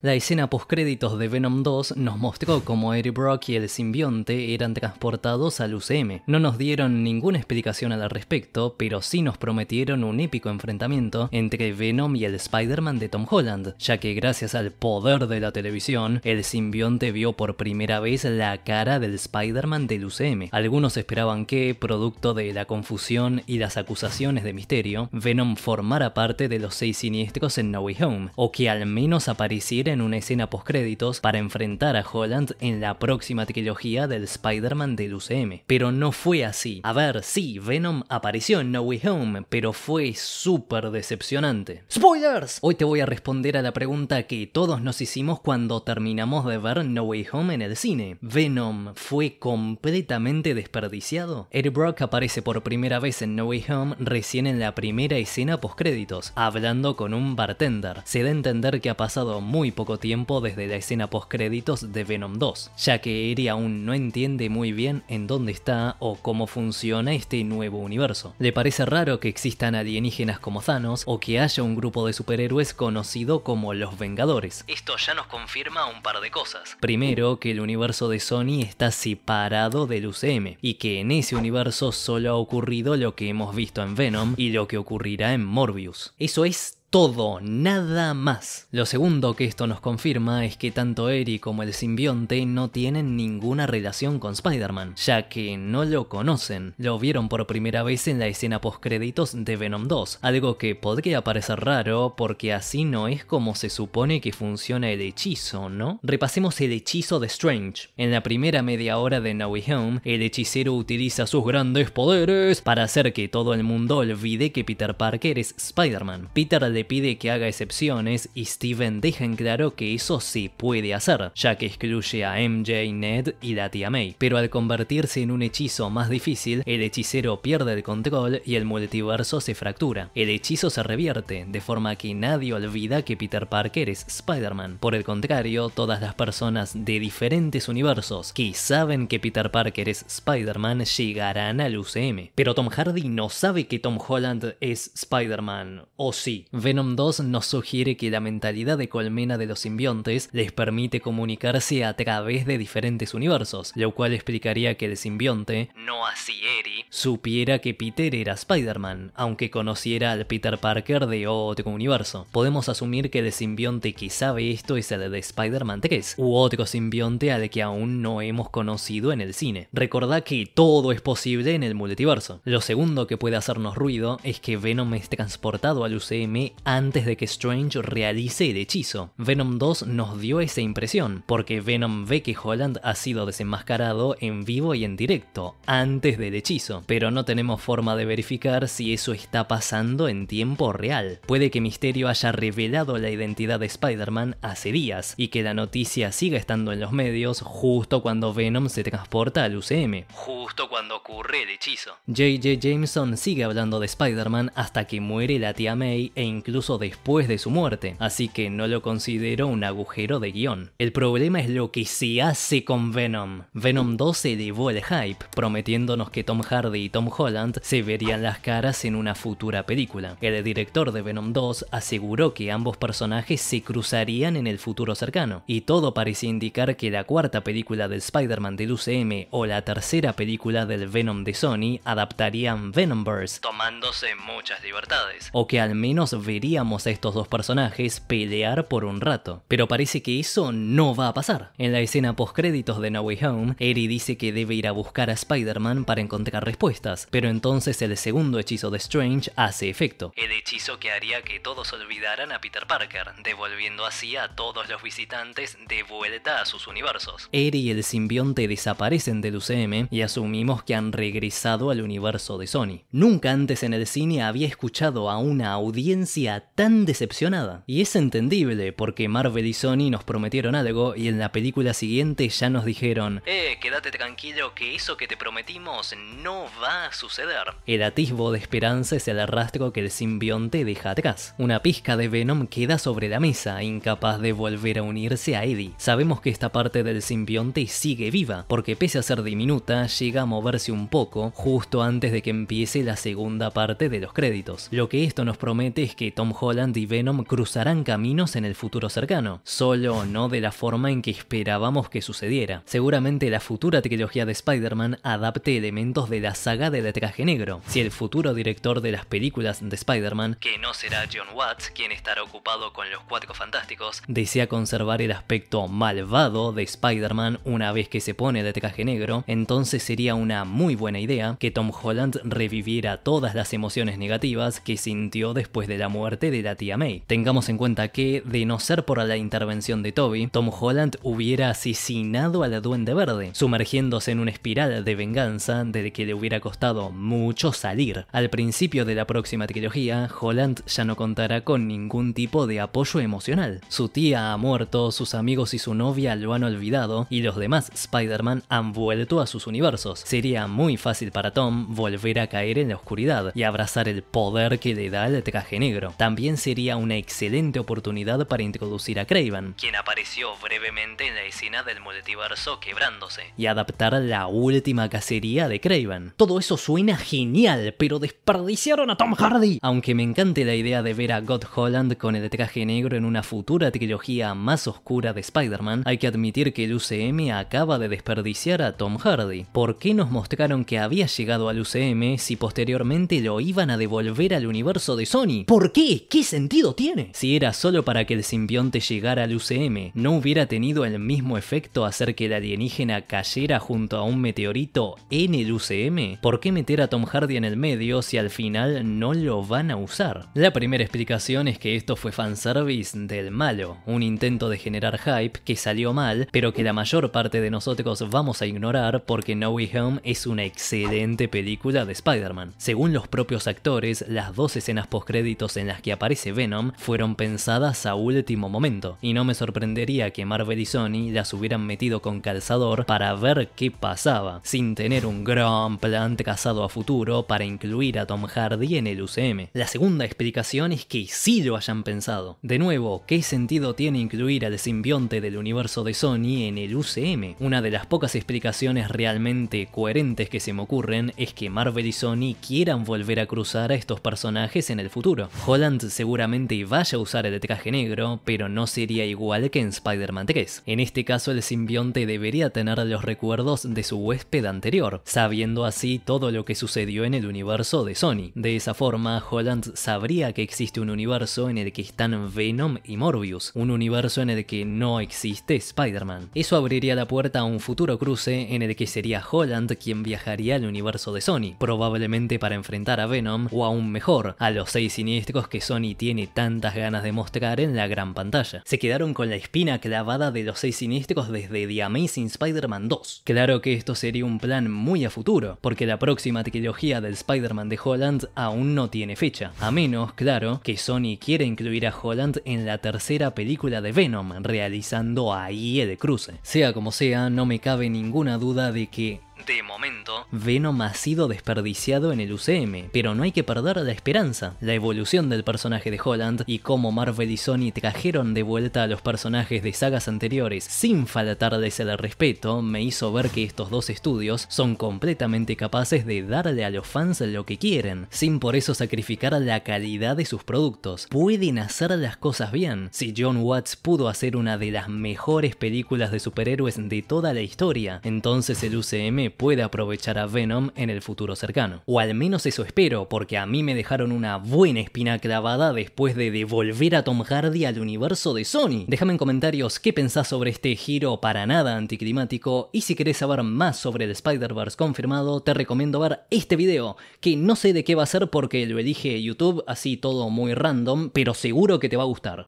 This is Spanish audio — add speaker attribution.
Speaker 1: La escena postcréditos de Venom 2 nos mostró cómo Eddie Brock y el simbionte eran transportados al UCM. No nos dieron ninguna explicación al respecto, pero sí nos prometieron un épico enfrentamiento entre Venom y el Spider-Man de Tom Holland, ya que gracias al poder de la televisión, el simbionte vio por primera vez la cara del Spider-Man del UCM. Algunos esperaban que, producto de la confusión y las acusaciones de misterio, Venom formara parte de los seis siniestros en No Way Home, o que al menos apareciera en una escena postcréditos para enfrentar a Holland en la próxima trilogía del Spider-Man del UCM. Pero no fue así. A ver, sí, Venom apareció en No Way Home, pero fue súper decepcionante. ¡Spoilers! Hoy te voy a responder a la pregunta que todos nos hicimos cuando terminamos de ver No Way Home en el cine. ¿Venom fue completamente desperdiciado? Eddie Brock aparece por primera vez en No Way Home recién en la primera escena postcréditos, hablando con un bartender. Se da a entender que ha pasado muy poco tiempo desde la escena postcréditos de Venom 2, ya que Eri aún no entiende muy bien en dónde está o cómo funciona este nuevo universo. Le parece raro que existan alienígenas como Thanos o que haya un grupo de superhéroes conocido como los Vengadores. Esto ya nos confirma un par de cosas. Primero, que el universo de Sony está separado del UCM y que en ese universo solo ha ocurrido lo que hemos visto en Venom y lo que ocurrirá en Morbius. Eso es todo, nada más. Lo segundo que esto nos confirma es que tanto Eri como el simbionte no tienen ninguna relación con Spider-Man, ya que no lo conocen. Lo vieron por primera vez en la escena postcréditos de Venom 2, algo que podría parecer raro porque así no es como se supone que funciona el hechizo, ¿no? Repasemos el hechizo de Strange. En la primera media hora de No Way Home, el hechicero utiliza sus grandes poderes para hacer que todo el mundo olvide que Peter Parker es Spider-Man. Peter le pide que haga excepciones y Steven deja en claro que eso se puede hacer, ya que excluye a MJ, Ned y la tía May. Pero al convertirse en un hechizo más difícil, el hechicero pierde el control y el multiverso se fractura. El hechizo se revierte, de forma que nadie olvida que Peter Parker es Spider-Man. Por el contrario, todas las personas de diferentes universos que saben que Peter Parker es Spider-Man llegarán al UCM. Pero Tom Hardy no sabe que Tom Holland es Spider-Man, ¿o sí? Venom 2 nos sugiere que la mentalidad de colmena de los simbiontes les permite comunicarse a través de diferentes universos, lo cual explicaría que el simbionte, no así Eri, supiera que Peter era Spider-Man, aunque conociera al Peter Parker de otro universo. Podemos asumir que el simbionte que sabe esto es el de Spider-Man 3, u otro simbionte al que aún no hemos conocido en el cine. Recordá que todo es posible en el multiverso. Lo segundo que puede hacernos ruido es que Venom es transportado al UCM antes de que Strange realice el hechizo. Venom 2 nos dio esa impresión, porque Venom ve que Holland ha sido desenmascarado en vivo y en directo, antes del hechizo, pero no tenemos forma de verificar si eso está pasando en tiempo real. Puede que Mysterio haya revelado la identidad de Spider-Man hace días, y que la noticia siga estando en los medios justo cuando Venom se transporta al UCM, justo cuando ocurre el hechizo. J.J. Jameson sigue hablando de Spider-Man hasta que muere la tía May e incluso después de su muerte, así que no lo considero un agujero de guion. El problema es lo que se hace con Venom. Venom 2 elevó el hype, prometiéndonos que Tom Hardy y Tom Holland se verían las caras en una futura película. El director de Venom 2 aseguró que ambos personajes se cruzarían en el futuro cercano, y todo parecía indicar que la cuarta película del Spider-Man del UCM o la tercera película del Venom de Sony adaptarían Venomverse, tomándose muchas libertades, o que al menos veríamos a estos dos personajes pelear por un rato. Pero parece que eso no va a pasar. En la escena postcréditos de No Way Home, Eri dice que debe ir a buscar a Spider-Man para encontrar respuestas, pero entonces el segundo hechizo de Strange hace efecto. El hechizo que haría que todos olvidaran a Peter Parker, devolviendo así a todos los visitantes de vuelta a sus universos. Eri y el simbionte desaparecen del UCM y asumimos que han regresado al universo de Sony. Nunca antes en el cine había escuchado a una audiencia tan decepcionada. Y es entendible porque Marvel y Sony nos prometieron algo y en la película siguiente ya nos dijeron, eh, quédate tranquilo que eso que te prometimos no va a suceder. El atisbo de esperanza es el rastro que el simbionte deja atrás. Una pizca de Venom queda sobre la mesa, incapaz de volver a unirse a Eddie. Sabemos que esta parte del simbionte sigue viva, porque pese a ser diminuta, llega a moverse un poco justo antes de que empiece la segunda parte de los créditos. Lo que esto nos promete es que Tom Holland y Venom cruzarán caminos en el futuro cercano, solo no de la forma en que esperábamos que sucediera. Seguramente la futura trilogía de Spider-Man adapte elementos de la saga del traje negro. Si el futuro director de las películas de Spider-Man, que no será John Watts, quien estará ocupado con los Cuatro Fantásticos, desea conservar el aspecto malvado de Spider-Man una vez que se pone de traje negro, entonces sería una muy buena idea que Tom Holland reviviera todas las emociones negativas que sintió después de la muerte de la tía May. Tengamos en cuenta que, de no ser por la intervención de Toby, Tom Holland hubiera asesinado a la Duende Verde, sumergiéndose en una espiral de venganza del que le hubiera costado mucho salir. Al principio de la próxima trilogía, Holland ya no contará con ningún tipo de apoyo emocional. Su tía ha muerto, sus amigos y su novia lo han olvidado, y los demás Spider-Man han vuelto a sus universos. Sería muy fácil para Tom volver a caer en la oscuridad y abrazar el poder que le da el traje negro. También sería una excelente oportunidad para introducir a Craven, quien apareció brevemente en la escena del multiverso quebrándose, y adaptar la última cacería de Craven. Todo eso suena genial, pero desperdiciaron a Tom Hardy. Aunque me encante la idea de ver a God Holland con el traje negro en una futura trilogía más oscura de Spider-Man, hay que admitir que el UCM acaba de desperdiciar a Tom Hardy. ¿Por qué nos mostraron que había llegado al UCM si posteriormente lo iban a devolver al universo de Sony? ¿Por qué? ¿Qué sentido tiene? Si era solo para que el simbionte llegara al UCM, ¿no hubiera tenido el mismo efecto hacer que el alienígena cayera junto a un meteorito en el UCM? ¿Por qué meter a Tom Hardy en el medio si al final no lo van a usar? La primera explicación es que esto fue fanservice del malo, un intento de generar hype que salió mal, pero que la mayor parte de nosotros vamos a ignorar porque No Way Home es una excelente película de Spider-Man. Según los propios actores, las dos escenas postcréditos en las que aparece Venom fueron pensadas a último momento, y no me sorprendería que Marvel y Sony las hubieran metido con calzador para ver qué pasaba, sin tener un gran plan trazado a futuro para incluir a Tom Hardy en el UCM. La segunda explicación es que sí lo hayan pensado. De nuevo, ¿qué sentido tiene incluir al simbionte del universo de Sony en el UCM? Una de las pocas explicaciones realmente coherentes que se me ocurren es que Marvel y Sony quieran volver a cruzar a estos personajes en el futuro. Holland seguramente vaya a usar el traje negro, pero no sería igual que en Spider-Man 3. En este caso el simbionte debería tener los recuerdos de su huésped anterior, sabiendo así todo lo que sucedió en el universo de Sony. De esa forma, Holland sabría que existe un universo en el que están Venom y Morbius, un universo en el que no existe Spider-Man. Eso abriría la puerta a un futuro cruce en el que sería Holland quien viajaría al universo de Sony, probablemente para enfrentar a Venom o aún mejor, a los seis siniestros que Sony tiene tantas ganas de mostrar en la gran pantalla. Se quedaron con la espina clavada de los seis siniestros desde The Amazing Spider-Man 2. Claro que esto sería un plan muy a futuro, porque la próxima trilogía del Spider-Man de Holland aún no tiene fecha, a menos, claro, que Sony quiera incluir a Holland en la tercera película de Venom, realizando ahí el cruce. Sea como sea, no me cabe ninguna duda de que de momento, Venom ha sido desperdiciado en el UCM, pero no hay que perder la esperanza. La evolución del personaje de Holland y cómo Marvel y Sony trajeron de vuelta a los personajes de sagas anteriores sin faltarles el respeto me hizo ver que estos dos estudios son completamente capaces de darle a los fans lo que quieren, sin por eso sacrificar la calidad de sus productos. Pueden hacer las cosas bien. Si John Watts pudo hacer una de las mejores películas de superhéroes de toda la historia, entonces el UCM puede aprovechar a Venom en el futuro cercano. O al menos eso espero, porque a mí me dejaron una buena espina clavada después de devolver a Tom Hardy al universo de Sony. Déjame en comentarios qué pensás sobre este giro para nada anticlimático y si querés saber más sobre el Spider-Verse confirmado, te recomiendo ver este video, que no sé de qué va a ser porque lo elige YouTube, así todo muy random, pero seguro que te va a gustar.